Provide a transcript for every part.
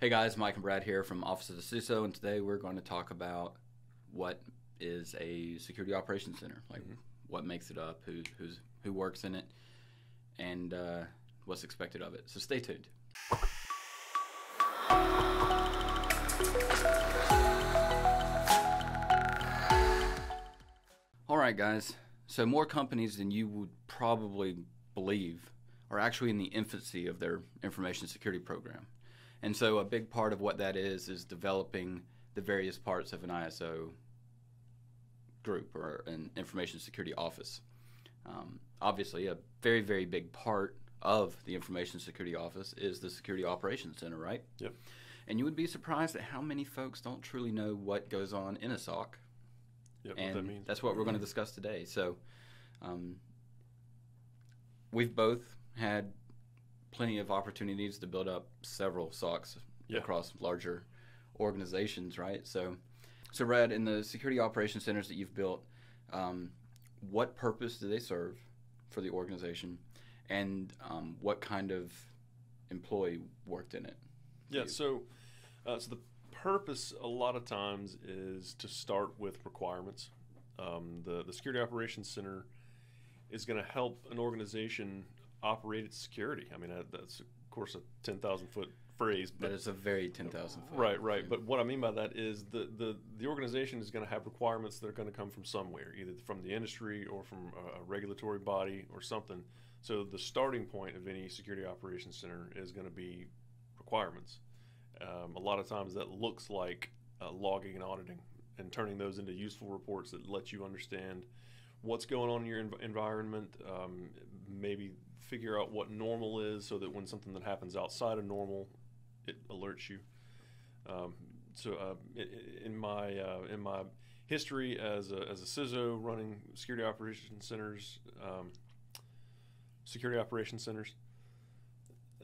Hey guys, Mike and Brad here from Office of the CISO, and today we're going to talk about what is a security operations center, like Mhm. what makes it up, who who's who works in it, and uh, what's expected of it. So stay tuned. All right, guys. So more companies than you would probably believe are actually in the infancy of their information security program. And so a big part of what that is is developing the various parts of an ISO group or an information security office. Um, obviously, a very, very big part of the information security office is the security operations center, right? Yep. And you would be surprised at how many folks don't truly know what goes on in a SOC Yep, and what that that's what we're going to discuss today. So, um, we've both had plenty of opportunities to build up several SOCs Yeah. across larger organizations, right? So, so Brad, in the security operations centers that you've built, um, what purpose do they serve for the organization, and um, what kind of employee worked in it? Yeah. you. So, uh, so the purpose a lot of times is to start with requirements. Um, the the security operations center is going to help an organization operate its security. I mean, uh, that's of course a ten thousand foot phrase, but it's a very ten thousand foot. Right, right. But what I mean by that is the, the, the organization is going to have requirements that are going to come from somewhere, either from the industry or from a, a regulatory body or something. So the starting point of any security operations center is going to be requirements. Um, a lot of times that looks like uh, logging and auditing and turning those into useful reports that let you understand what's going on in your env- environment, um, maybe figure out what normal is so that when something that happens outside of normal, it alerts you. Um, so uh, in my uh, in my history as a, as a CISO running security operations centers, um, security operations centers,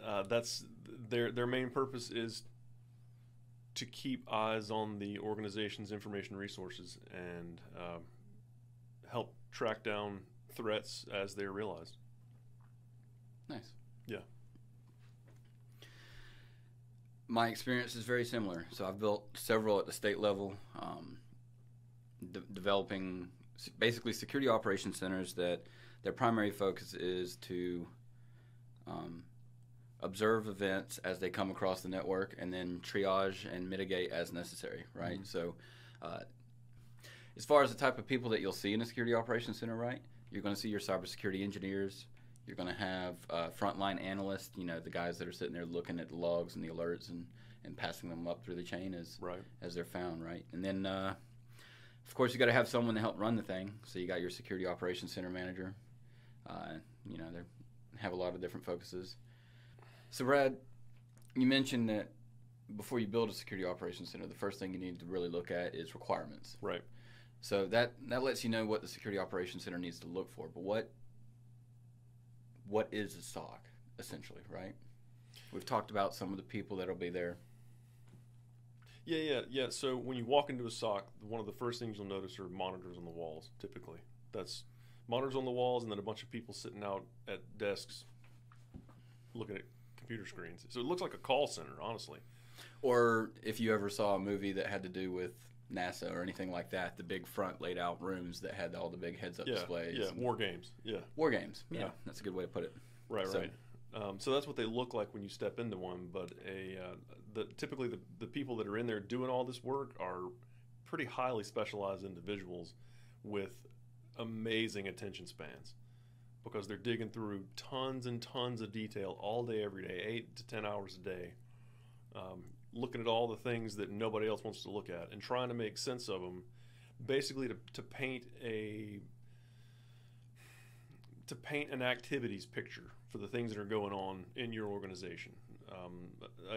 uh, that's their their main purpose is to keep eyes on the organization's information resources and um, help track down threats as they're realized. Nice. Yeah. My experience is very similar. So I've built several at the state level, um, de- developing basically security operations centers that their primary focus is to um, observe events as they come across the network and then triage and mitigate as necessary, right? Mhm. So, uh, as far as the type of people that you'll see in a security operations center, right? You're going to see your cybersecurity engineers, you're going to have uh, frontline analysts, you know, the guys that are sitting there looking at the logs and the alerts and, and passing them up through the chain as, Right. as they're found, right? And then, uh, of course, you got to have someone to help run the thing. So you got your security operations center manager. Uh, you know, they have a lot of different focuses. So, Brad, you mentioned that before you build a security operations center, the first thing you need to really look at is requirements. Right. So that that lets you know what the security operations center needs to look for. But what what is a SOC essentially, right? We've talked about some of the people that'll be there. Yeah, yeah, yeah. So when you walk into a SOC, one of the first things you'll notice are monitors on the walls. Typically, that's monitors on the walls, and then a bunch of people sitting out at desks looking at computer screens. So it looks like a call center, honestly. Or if you ever saw a movie that had to do with NASA or anything like that, the big front laid out rooms that had all the big heads up Yeah, displays. yeah. War games. Yeah, War games. Yeah, Yeah. that's a good way to put it. right, So- right. Um, so that's what they look like when you step into one. But a uh, the typically the, the people that are in there doing all this work are pretty highly specialized individuals with amazing attention spans because they're digging through tons and tons of detail all day, every day, eight to ten hours a day, um, looking at all the things that nobody else wants to look at and trying to make sense of them, basically to, to paint a to paint an activities picture for the things that are going on in your organization. Um,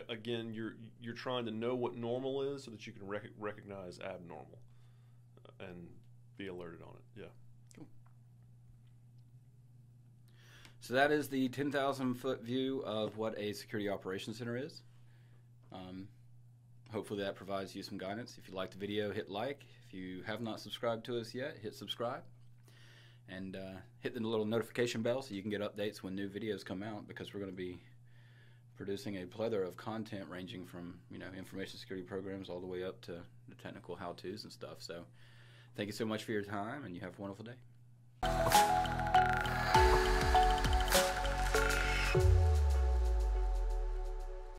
again, you're you're trying to know what normal is so that you can rec- recognize abnormal and be alerted on it. Yeah. So that is the 10,000 foot view of what a security operations center is. Hopefully that provides you some guidance. If you liked the video, hit like. If you have not subscribed to us yet, hit subscribe. And uh, hit the little notification bell so you can get updates when new videos come out because we're going to be producing a plethora of content ranging from you know information security programs all the way up to the technical how tos and stuff. So, thank you so much for your time, and you have a wonderful day.